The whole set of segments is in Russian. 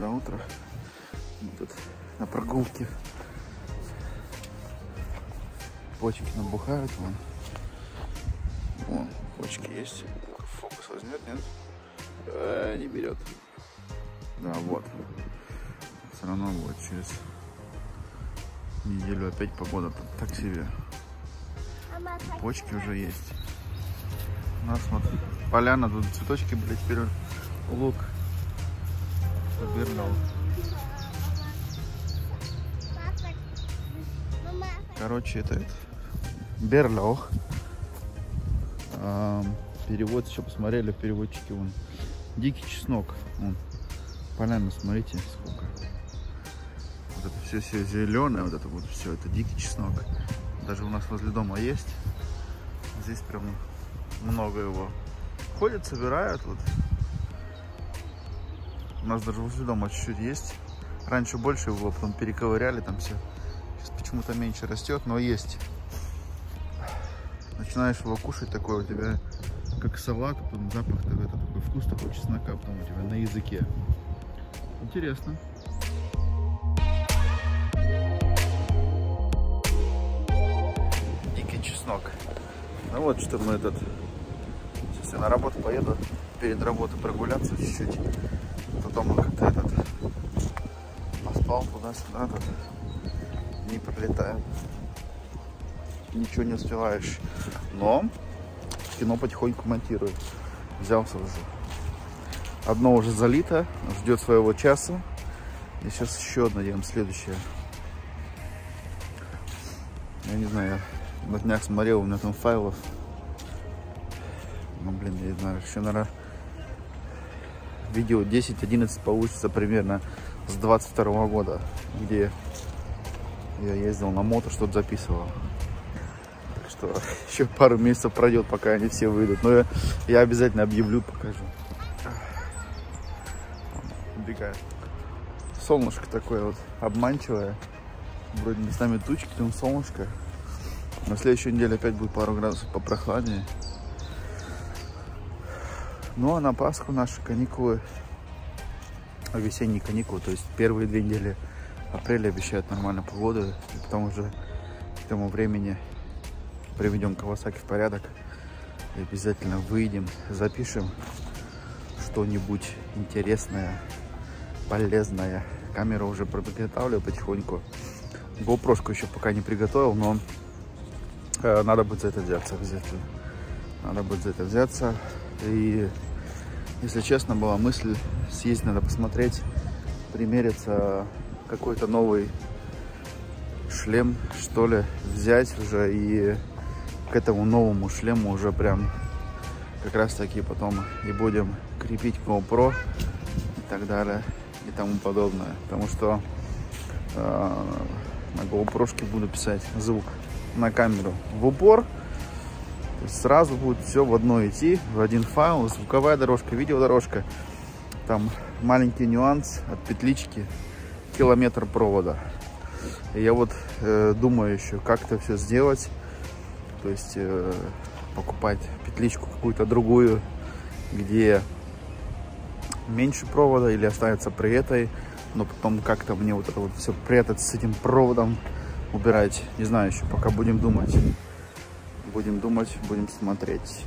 Доброе утро. Мы тут на прогулке. Почки набухают вон. Вон, почки есть. Фокус возьмет, нет? Э, не берет. Да, вот. Все равно будет через неделю опять погода так себе. Почки уже есть. У нас вот поляна, тут цветочки, блядь, теперь Лук. Бернал. Короче, это, это Берлаух. А, перевод, еще посмотрели в переводчике, вон. Дикий чеснок. Вон. Поляна, смотрите, сколько. Вот это все, все зеленое, вот это вот все, это дикий чеснок. Даже у нас возле дома есть. Здесь прям много его. Ходят, собирают. Вот. У нас даже возле дома чуть-чуть есть. Раньше больше его, потом перековыряли там все. Сейчас почему-то меньше растет, но есть. Начинаешь его кушать, такой у тебя как салат, потом запах такой, такой вкус такой чеснока, потом у тебя на языке. Интересно. Дикий чеснок. Ну вот что мы этот... Сейчас я на работу поеду, перед работой прогуляться чуть-чуть. Потом как-то этот... Поспал туда-сюда, тут не пролетаем. Ничего не успеваешь. Но кино потихоньку монтирую. Взялся уже. Одно уже залито, ждет своего часа. И сейчас еще одно делаем, следующее. Я не знаю, я на днях смотрел, у меня там файлов. Ну, блин, я не знаю, еще, наверное, видео 10-11 получится примерно с 22 года, где я ездил на мото, что-то записывал. Так что еще пару месяцев пройдет, пока они все выйдут. Но я, я обязательно объявлю, покажу. Убегает. Солнышко такое вот обманчивое. Вроде местами тучки, там солнышко. На следующей неделе опять будет пару градусов попрохладнее. Ну а на Пасху наши каникулы, весенние каникулы, то есть первые две недели апреля обещают нормальную погоду. И потом уже к тому времени приведем Кавасаки в порядок. И обязательно выйдем, запишем что-нибудь интересное, полезное. Камеру уже приготавливаю потихоньку. GoPro еще пока не приготовил, но э, надо будет за это взяться обязательно. Надо будет за это взяться. И, если честно, была мысль съездить, надо посмотреть, примериться какой-то новый шлем, что ли, взять уже и к этому новому шлему уже прям как раз таки потом и будем крепить GoPro и так далее и тому подобное. Потому что э, на GoPro буду писать звук на камеру в упор. Сразу будет все в одно идти, в один файл, звуковая дорожка, видеодорожка. Там маленький нюанс от петлички, километр провода. И я вот э, думаю еще, как это все сделать. То есть э, покупать петличку какую-то другую, где меньше провода или оставиться при этой, но потом как-то мне вот это вот все прятать с этим проводом, убирать. Не знаю еще, пока будем думать. Будем думать, будем смотреть.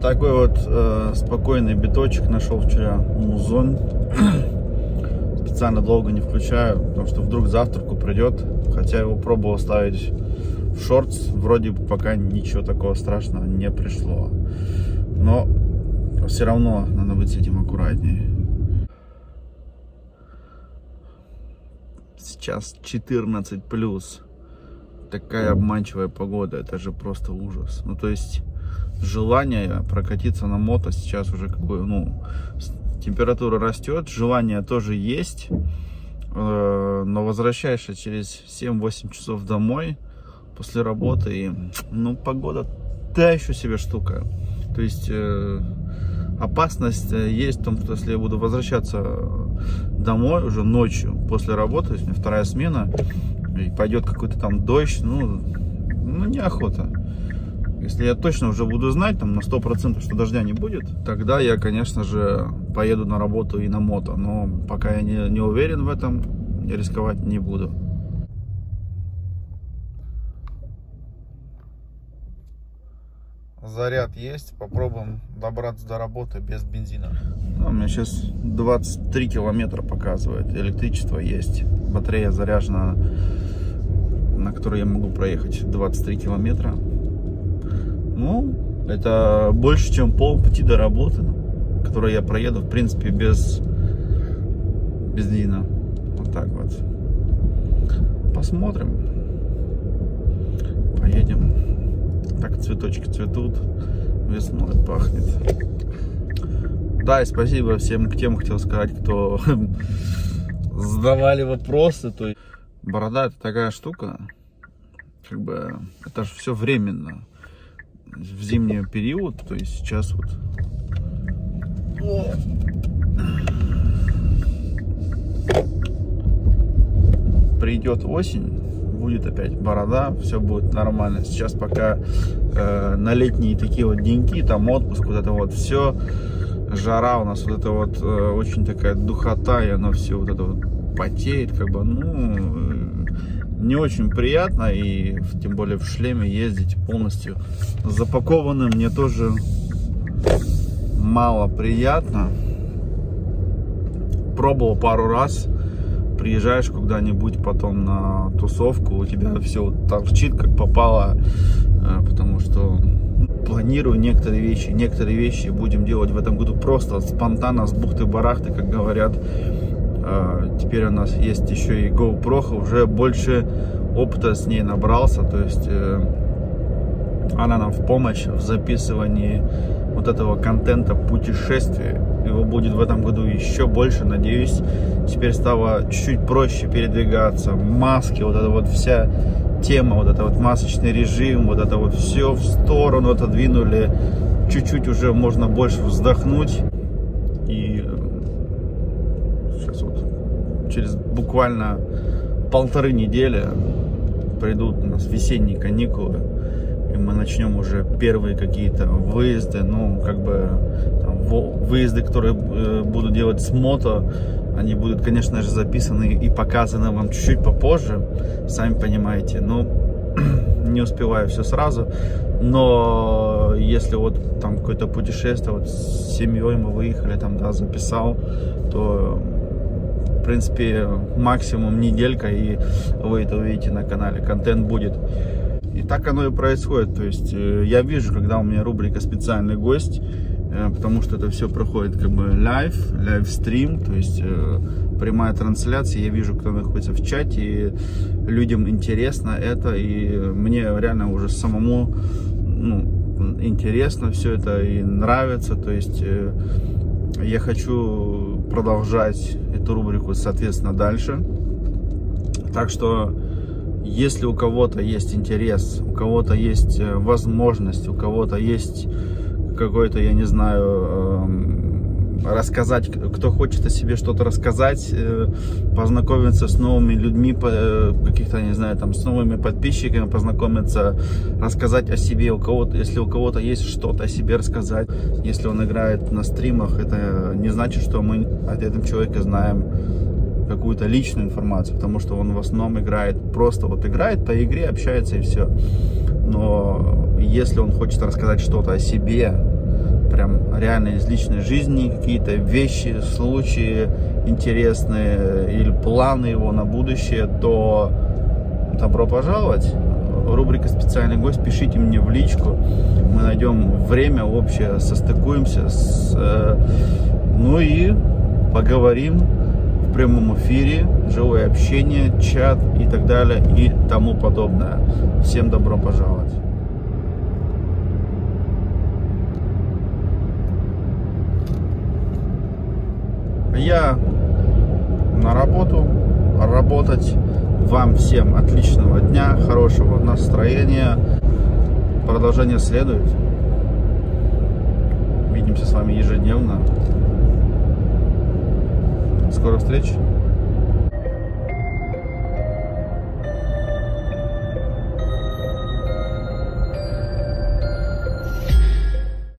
Вот такой вот э, спокойный биточек нашел вчера музон. Специально долго не включаю, потому что вдруг завтраку придет. Хотя его пробовал ставить в шортс, вроде пока ничего такого страшного не пришло. Но все равно надо быть с этим аккуратнее. Сейчас 14 плюс. Такая обманчивая погода, это же просто ужас. Ну то есть желание прокатиться на мото сейчас уже как бы, ну, температура растет, желание тоже есть, э, но возвращаешься через 7-8 часов домой после работы, и, ну, погода та еще себе штука. То есть э, опасность э, есть в том, что если я буду возвращаться домой уже ночью после работы, то есть у меня вторая смена, и пойдет какой-то там дождь, ну, ну неохота. Если я точно уже буду знать, там, на 100%, что дождя не будет, тогда я, конечно же, поеду на работу и на мото. Но пока я не, не уверен в этом, я рисковать не буду. Заряд есть, попробуем добраться до работы без бензина. Ну, у меня сейчас 23 километра показывает, электричество есть, батарея заряжена, на которой я могу проехать 23 километра. Ну, это больше, чем пол пути до работы, который я проеду, в принципе, без бензина. Вот так вот. Посмотрим. Поедем. Так цветочки цветут. Весной пахнет. Да, и спасибо всем тем, хотел сказать, кто задавали вопросы. То есть борода это такая штука, как бы это же все временно в зимний период, то есть сейчас вот придет осень, будет опять борода, все будет нормально. Сейчас пока э, на летние такие вот деньки, там отпуск, вот это вот все, жара у нас вот это вот э, очень такая духота, и оно все вот это вот потеет, как бы, ну, не очень приятно и тем более в шлеме ездить полностью запакованным мне тоже мало приятно. Пробовал пару раз. Приезжаешь куда-нибудь потом на тусовку у тебя все торчит как попало э, потому что планирую некоторые вещи. Некоторые вещи будем делать в этом году просто спонтанно с бухты-барахты как говорят теперь у нас есть еще и GoPro, уже больше опыта с ней набрался, то есть э, она нам в помощь в записывании вот этого контента путешествия. Его будет в этом году еще больше, надеюсь. Теперь стало чуть-чуть проще передвигаться. Маски, вот эта вот вся тема, вот это вот масочный режим, вот это вот все в сторону отодвинули. Чуть-чуть уже можно больше вздохнуть. И через буквально полторы недели придут у нас весенние каникулы, и мы начнем уже первые какие-то выезды, ну, как бы, там, выезды, которые э, буду делать с мото, они будут, конечно же, записаны и показаны вам чуть-чуть попозже, сами понимаете, но не успеваю все сразу, но если вот там какое-то путешествие, вот с семьей мы выехали, там, да, записал, то в принципе, максимум неделька, и вы это увидите на канале, контент будет. И так оно и происходит, то есть э, я вижу, когда у меня рубрика «Специальный гость», э, потому что это все проходит как бы live, live-stream, то есть э, прямая трансляция, я вижу, кто находится в чате, и людям интересно это, и мне реально уже самому ну, интересно все это и нравится, то есть я хочу продолжать эту рубрику, соответственно, дальше. Так что, если у кого-то есть интерес, у кого-то есть э, возможность, у кого-то есть какой-то, я не знаю, эм, рассказать, кто хочет о себе что-то рассказать, э, познакомиться с новыми людьми, э, каких-то, не знаю, там, с новыми подписчиками, познакомиться, рассказать о себе, у кого-то, если у кого-то есть что-то о себе рассказать, если он играет на стримах, это не значит, что мы от этого человека знаем какую-то личную информацию, потому что он в основном играет, просто вот играет по игре, общается и все. Но если он хочет рассказать что-то о себе, прям реально из личной жизни, какие-то вещи, случаи интересные или планы его на будущее, то добро пожаловать. Рубрика «Специальный гость», пишите мне в личку, мы найдем время общее, состыкуемся, с, э, ну и поговорим в прямом эфире, живое общение, чат и так далее и тому подобное. Всем добро пожаловать! Я на работу, работать. Вам всем отличного дня, хорошего настроения. Продолжение следует. Видимся с вами ежедневно. Скоро встреч.